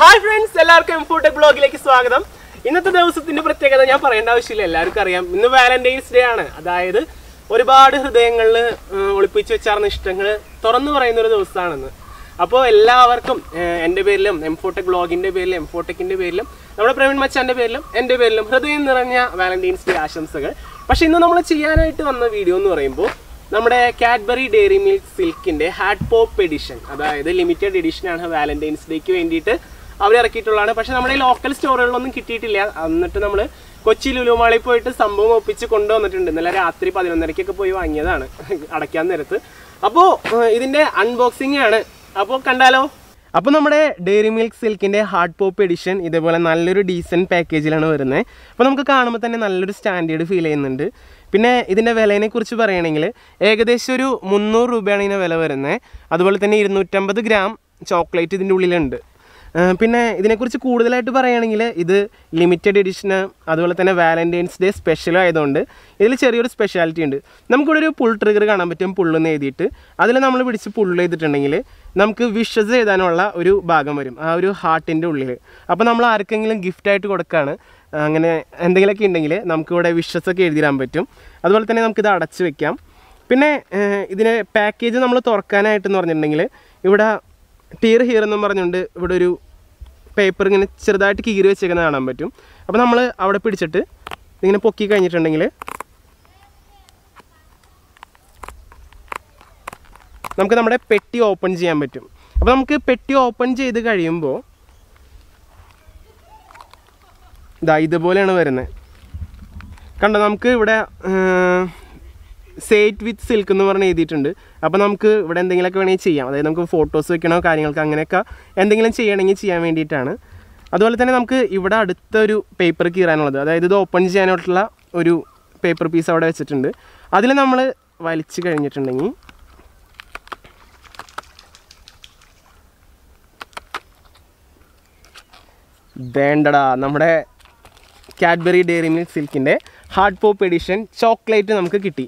Hi friends എല്ലാവർക്കും എംഫോട്ടെക് ബ്ലോഗിലേക്ക് സ്വാഗതം. ഇന്നത്തെ ദിവസത്തിന്റെ പ്രത്യേകത ഞാൻ പറയേണ്ട ആവശ്യമില്ല എല്ലാവർക്കും അറിയാം. ഇന്ന് വാലന്റൈൻസ് ഡേ ആണ്. അതായത് ഒരുപാട് ഹൃദയങ്ങളിൽ ഒളിപ്പിച്ച് വെച്ചാർന്ന ഇഷ്ടങ്ങൾ തുറന്നു പറയുന്ന ഒരു ദിവസമാണെന്ന്. അപ്പോൾ എല്ലാവർക്കും എന്റെ പേരിലും എംഫോട്ടെക് ബ്ലോഗിന്റെ പേരിലും എംഫോട്ടെക്കിന്റെ പേരിലും നമ്മുടെ പ്രവീൺ മച്ചാന്റെ പേരിലും എന്റെ പേരിലും ഹൃദയം നിറഞ്ഞ വാലന്റൈൻസ് ഡേ ആശംസകൾ. പക്ഷേ ഇന്ന് നമ്മൾ ചെയ്യാനായിട്ട് വന്ന വീഡിയോ എന്ന് പറയുമ്പോൾ നമ്മുടെ കാഡ്ബറി ഡെയറി മിൽക്ക് സിൽക്കിന്റെ ഹാഡ് പോപ്പ് എഡിഷൻ അതായത് ലിമിറ്റഡ് എഡിഷനാണ് വാലന്റൈൻസ് ഡേക്ക് വേണ്ടിയിട്ട് അവർ ഇറക്കിയിട്ടുള്ളതാണ്. പക്ഷെ നമ്മുടെ ലോക്കൽ സ്റ്റോറുകളിലൊന്നും കിട്ടിയിട്ടില്ല. എന്നിട്ട് നമ്മൾ കൊച്ചി ലുലുമാളിൽ പോയിട്ട് സംഭവം ഒപ്പിച്ച് കൊണ്ടുവന്നിട്ടുണ്ട്. ഇന്നലെ രാത്രി പതിനൊന്നരയ്ക്കൊക്കെ പോയി വാങ്ങിയതാണ്. അടയ്ക്കാൻ നേരത്ത്. അപ്പോൾ ഇതിന്റെ അൺബോക്സിംഗ് ആണ്. അപ്പോൾ കണ്ടാലോ? അപ്പോൾ നമ്മുടെ ഡെയറി മിൽക്ക് സിൽക്കിന്റെ ഹാർഡ് പോപ്പ് എഡിഷൻ ഇതേപോലെ നല്ലൊരു ഡീസന്റ് പാക്കേജിലാണ് വരുന്നത്. അപ്പോൾ നമുക്ക് കാണുമ്പോൾ തന്നെ നല്ലൊരു സ്റ്റാൻഡേർഡ് ഫീൽ ചെയ്യുന്നുണ്ട്. പിന്നെ ഇതിന്റെ വിലയെ കുറിച്ച് പറയുകയാണെങ്കിൽ ഏകദേശം ഒരു മുന്നൂറ് രൂപയാണ് ഇതിന്റെ വില വരുന്നത്. അതുപോലെ തന്നെ ഇരുന്നൂറ്റമ്പത് ഗ്രാം ചോക്ലേറ്റ് ഇതിന്റെ ഉള്ളിലുണ്ട്. പിന്നെ ഇതിനെക്കുറിച്ച് കൂടുതലായിട്ട് പറയുകയാണെങ്കിൽ ഇത് ലിമിറ്റഡ് എഡിഷന് അതുപോലെ തന്നെ വാലന്റൈൻസ് ഡേ സ്പെഷ്യൽ ആയതുകൊണ്ട് ഇതിൽ ചെറിയൊരു സ്പെഷ്യാലിറ്റി ഉണ്ട്. നമുക്കിവിടെ ഒരു പുൾ ട്രിഗർ കാണാൻ പറ്റും പുള്ളെന്ന് എഴുതിയിട്ട്. അതിൽ നമ്മൾ പിടിച്ച് പുള്ള് ചെയ്തിട്ടുണ്ടെങ്കിൽ നമുക്ക് വിഷസ് എഴുതാനുള്ള ഒരു ഭാഗം വരും ആ ഒരു ഹാർട്ടിന്റെ ഉള്ളിൽ അപ്പോൾ നമ്മൾ ആർക്കെങ്കിലും ഗിഫ്റ്റായിട്ട് കൊടുക്കുകയാണ് അങ്ങനെ എന്തെങ്കിലുമൊക്കെ ഉണ്ടെങ്കിൽ നമുക്കിവിടെ വിഷസ് ഒക്കെ എഴുതിയിടാൻ പറ്റും. അതുപോലെ തന്നെ നമുക്കിത് അടച്ച് വെക്കാം. പിന്നെ ഇതിന് പാക്കേജ് നമ്മൾ തുറക്കാനായിട്ടെന്ന് പറഞ്ഞിട്ടുണ്ടെങ്കിൽ ഇവിടെ ടീർ ഹിയർ എന്നും പറഞ്ഞുകൊണ്ട് ഇവിടെ ഒരു പേപ്പർ ഇങ്ങനെ ചെറുതായിട്ട് കീറി വെച്ചേക്കുന്നത് കാണാൻ പറ്റും. അപ്പോൾ നമ്മൾ അവിടെ പിടിച്ചിട്ട് ഇങ്ങനെ പൊക്കി കഴിഞ്ഞിട്ടുണ്ടെങ്കിൽ നമുക്ക് നമ്മുടെ പെട്ടി ഓപ്പൺ ചെയ്യാൻ പറ്റും. അപ്പോൾ നമുക്ക് പെട്ടി ഓപ്പൺ ചെയ്ത് കഴിയുമ്പോൾ ഇതാ ഇതുപോലെയാണ് വരുന്നത്. കണ്ടോ നമുക്ക് ഇവിടെ സേറ്റ് വിത്ത് സിൽക്ക് എന്ന് പറഞ്ഞ് എഴുതിയിട്ടുണ്ട്. അപ്പോൾ നമുക്ക് ഇവിടെ എന്തെങ്കിലുമൊക്കെ വേണമെങ്കിൽ ചെയ്യാം. അതായത് നമുക്ക് ഫോട്ടോസ് വെക്കണോ കാര്യങ്ങൾക്ക് അങ്ങനെയൊക്കെ എന്തെങ്കിലും ചെയ്യണമെങ്കിൽ ചെയ്യാൻ വേണ്ടിയിട്ടാണ്. അതുപോലെ തന്നെ നമുക്ക് ഇവിടെ അടുത്തൊരു പേപ്പർ കീറാനുള്ളത്. അതായത് ഇത് ഓപ്പൺ ചെയ്യാനായിട്ടുള്ള ഒരു പേപ്പർ പീസ് അവിടെ വെച്ചിട്ടുണ്ട്. അതിൽ നമ്മൾ വലിച്ചു കഴിഞ്ഞിട്ടുണ്ടെങ്കിൽ വേണ്ടടാ നമ്മുടെ കാഡ്ബറി ഡെയറി മിൽക്ക് സിൽക്കിന്റെ ഹാർഡ് പോപ്പ് എഡിഷൻ ചോക്ലേറ്റ് നമുക്ക് കിട്ടി.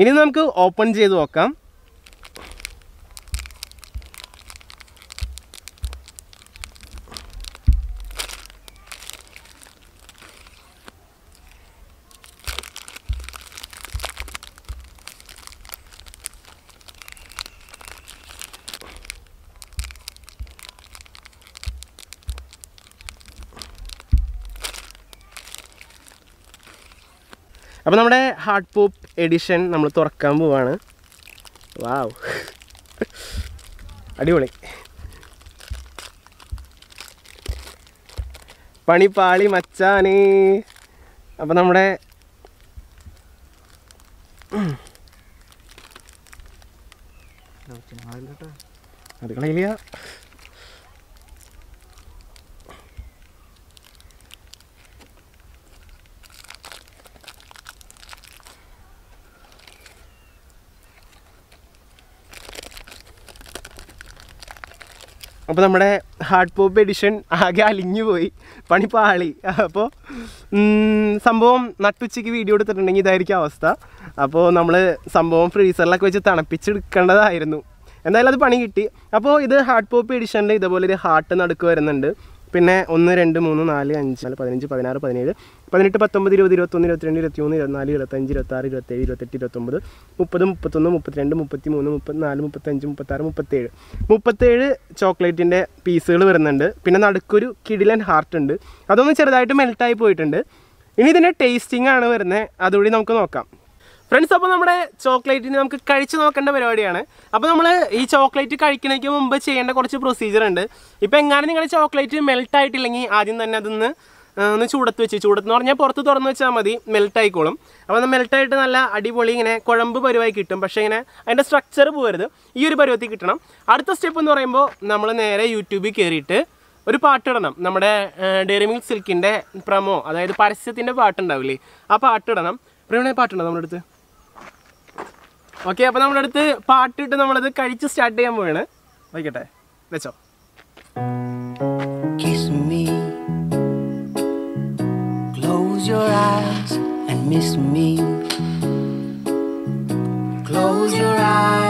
ഇനി നമുക്ക് ഓപ്പൺ ചെയ്ത് നോക്കാം. അപ്പോൾ നമ്മുടെ ഹാർട്ട് പോപ്പ് എഡിഷൻ നമ്മൾ തുറക്കാൻ പോവാണ്. വാവ്. അടിപൊളി. പണിപ്പാളി മച്ചാന്. അപ്പം നമ്മുടെ അത് അപ്പോൾ നമ്മുടെ ഹാർഡ് പോപ്പ് എഡിഷൻ ആകെ അലിഞ്ഞു പോയി. പണി പാളി. അപ്പോൾ സംഭവം നട്ടുച്ചയ്ക്ക് വീഡിയോ എടുത്തിട്ടുണ്ടെങ്കിൽ ഇതായിരിക്കും അവസ്ഥ. അപ്പോൾ നമ്മൾ സംഭവം ഫ്രീസറിലൊക്കെ വെച്ച് തണുപ്പിച്ചെടുക്കേണ്ടതായിരുന്നു. എന്തായാലും അത് പണി കിട്ടി. അപ്പോൾ ഇത് ഹാർഡ് പോപ്പ് എഡിഷനിൽ ഇതുപോലെ ഒരു ഹാർട്ട് നടുക്ക് വരുന്നുണ്ട്. പിന്നെ ഒന്ന് രണ്ട് മൂന്ന് നാല് അഞ്ച് നാല് പതിനഞ്ച് പതിനാറ് പതിനേഴ് പതിനെട്ട് പത്തൊമ്പത് ഇരുപത് ഇരുപത്തൊന്ന് ഇരുപത്തിരണ്ട് ഇരുപത്തിമൂന്ന് ഇരുപത്തിനാല് ഇരുപത്തഞ്ച് ഇരുപത്താറ് ഇരുപത്തേഴ് ഇരുപത്തെട്ട് ഇരുപത്തൊമ്പത് മുപ്പത് മുപ്പത്തൊന്ന് മുപ്പത്തിരണ്ട് മുപ്പത്തി മൂന്ന് മുപ്പത്തിനാല് മുപ്പത്തഞ്ച് മുപ്പത്താറ് മുപ്പത്തേഴ്. മുപ്പത്തേഴ് ചോക്ലേറ്റിന്റെ പീസുകൾ വരുന്നുണ്ട്. പിന്നെ നടുക്കൊരു കിടിലൻ ഹാർട്ട് ഉണ്ട്. അതൊന്ന് ചെറുതായിട്ട് മെൽട്ടായി പോയിട്ടുണ്ട്. ഇനി ഇതിന്റെ ടേസ്റ്റിംഗ് ആണ് വരുന്നത്. അതുകൂടി നമുക്ക് നോക്കാം. ഫ്രണ്ട്സ് അപ്പോൾ നമ്മുടെ ചോക്ലേറ്റിന് നമുക്ക് കഴിച്ചു നോക്കേണ്ട പരിപാടിയാണ്. അപ്പോൾ നമ്മൾ ഈ ചോക്ലേറ്റ് കഴിക്കുന്നതിന് മുമ്പ് ചെയ്യേണ്ട കുറച്ച് പ്രൊസീജിയർ ഉണ്ട്. ഇപ്പോൾ എങ്ങനെ നിങ്ങൾ ചോക്ലേറ്റ് മെൽട്ട് ആയിട്ടില്ലെങ്കിൽ ആദ്യം തന്നെ അതൊന്ന് ഒന്ന് ചൂടത്ത് വെച്ച്. ചൂടത്ത് പറഞ്ഞാൽ പുറത്ത് തുറന്ന് വെച്ചാൽ മതി മെൽട്ട് ആയിക്കോളും. അപ്പോൾ അത് മെൽട്ടായിട്ട് നല്ല അടിപൊളി ഇങ്ങനെ കുഴമ്പ് പരുവായി കിട്ടും. പക്ഷേ ഇങ്ങനെ അതിന്റെ സ്ട്രക്ചർ പോകരുത് ഈ ഒരു പരുവത്തിൽ കിട്ടണം. അടുത്ത സ്റ്റെപ്പ് എന്ന് പറയുമ്പോൾ നമ്മൾ നേരെ യൂട്യൂബിൽ കയറിയിട്ട് ഒരു പാട്ടിടണം നമ്മുടെ ഡെയറി മിൽക്ക് സിൽക്കിന്റെ പ്രമോ അതായത് പരസ്യത്തിന്റെ പാട്ടുണ്ടാവില്ലേ ആ പാട്ടിടണം പ്രവീണ പാട്ടുണ്ടോ നമ്മുടെ അടുത്ത്? ഓക്കെ അപ്പോൾ നമ്മുടെ അടുത്ത് പാട്ടിട്ട് നമ്മളത് കഴിച്ച് സ്റ്റാർട്ട് ചെയ്യാൻ പോവാണ് വയ്ക്കട്ടെ വെച്ചോ Kiss me. Close your eyes and miss me. Close your eyes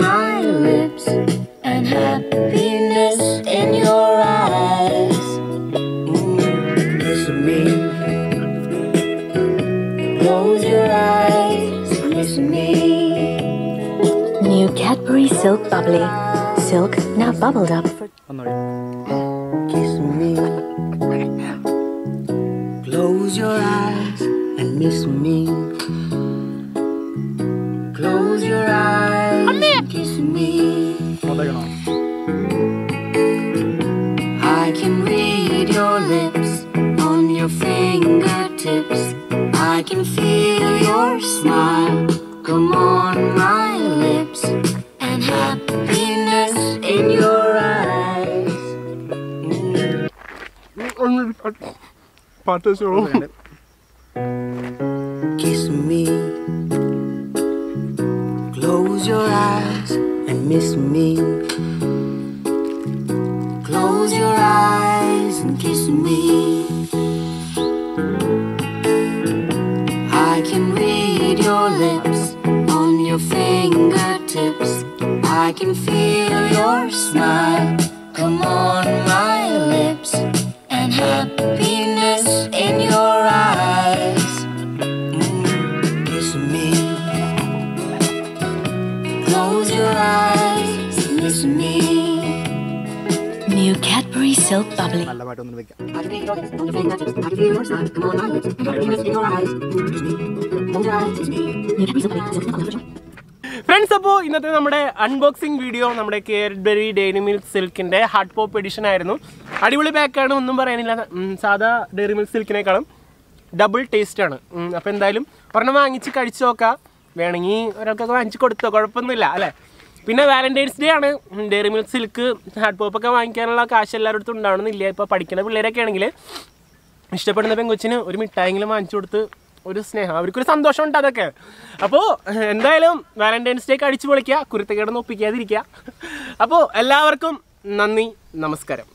my lips and happiness in your eyes. Kiss me. Close your eyes, kiss me. New Cadbury Silk Bubbly. Silk now bubbled up Kiss me. Close your eyes and miss me. Close your eyes and kiss me. I can read your lips on your fingertips. I can feel your smile come on my lips and happiness in your eyes. Kiss me. And miss me. Close your eyes and kiss me. I can read your lips on your fingertips. I can feel your smile come on my bubbled bubbly. Friends അപ്പോൾ ഇന്നത്തെ നമ്മുടെ unboxing video നമ്മുടെ Cadbury daily milk സിൽക്കിന്റെ hard pop edition ആയിരുന്നു. അടിപൊളി പാക്കാണ് ഒന്നും പറയാനില്ല. സാധാ ഡെയറി മിൽക്ക് സിൽക്കിനേക്കാളും ഡബിൾ ടേസ്റ്റ് ആണ്. അപ്പോൾ എന്തായാലും ഒരെണ്ണം വാങ്ങിച്ച് കഴിച്ചു നോക്കാം. വേണമെങ്കിൽ ഒരാൾക്കൊക്കെ വാങ്ങിച്ച് കൊടുത്തോ കുഴപ്പമൊന്നുമില്ല അല്ലേ? പിന്നെ വാലന്റൈൻസ് ഡേ ആണ്. ഡെയറി മിൽക്ക് സിൽക്ക് ഹാർഡ് പോപ്പൊക്കെ വാങ്ങിക്കാനുള്ള കാശ് എല്ലാവരുടെ അടുത്തും ഉണ്ടാവണമെന്നില്ല. ഇപ്പോൾ പഠിക്കുന്ന പിള്ളേരൊക്കെ ആണെങ്കിൽ ഇഷ്ടപ്പെടുന്ന പെങ്കൊച്ചിന് ഒരു മിഠായെങ്കിലും വാങ്ങിച്ചു കൊടുത്ത് ഒരു സ്നേഹം. അവർക്കൊരു സന്തോഷമുണ്ട് അതൊക്കെ. അപ്പോൾ എന്തായാലും വാലന്റൈൻസ് ഡേക്ക് അടിച്ചു പൊളിക്കുക. കുരുത്തക്കേടൊന്നും ഒപ്പിക്കാതിരിക്കുക. അപ്പോൾ എല്ലാവർക്കും നന്ദി നമസ്കാരം.